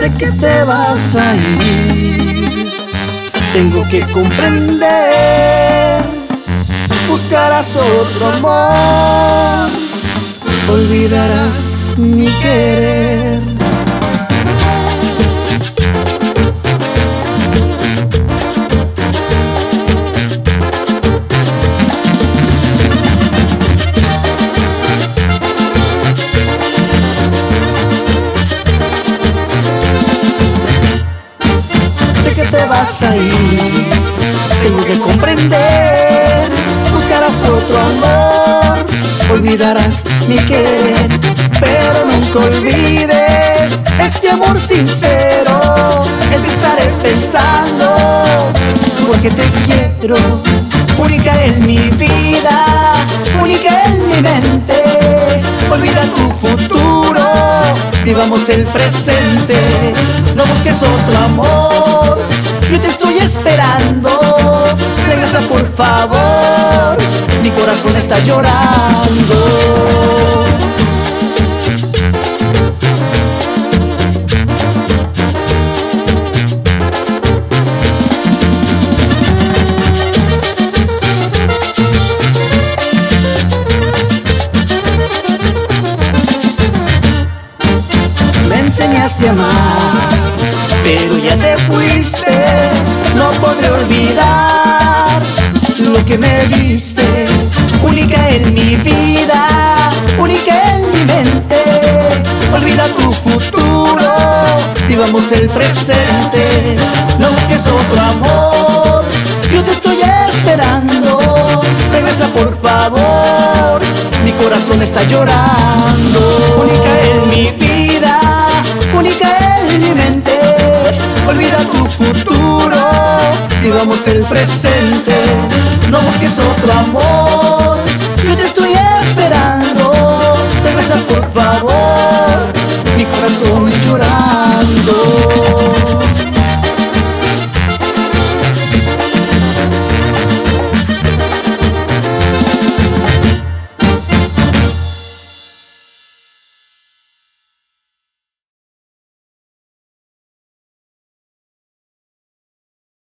sé que te vas a ir. Tengo que comprender, buscarás otro amor, olvidarás mi querer. Que te vas a ir, tengo que comprender, buscarás otro amor, olvidarás mi querer, pero nunca olvides este amor sincero, el que estaré pensando, porque te quiero, única en mi vida, única en mi mente, olvida tu futuro, vivamos el presente, no busques otro amor, te estoy esperando, regresa por favor, mi corazón está llorando. Me enseñaste a amar, pero ya te fuiste. No podré olvidar lo que me diste. Única en mi vida, única en mi mente. Olvida tu futuro, vivamos el presente. No busques otro amor, yo te estoy esperando. Regresa por favor, mi corazón está llorando. Única en mi vida, única en mi mente. Olvida tu futuro, vivamos el presente. No busques otro amor, yo te estoy esperando. Regresa por favor, mi corazón llorando.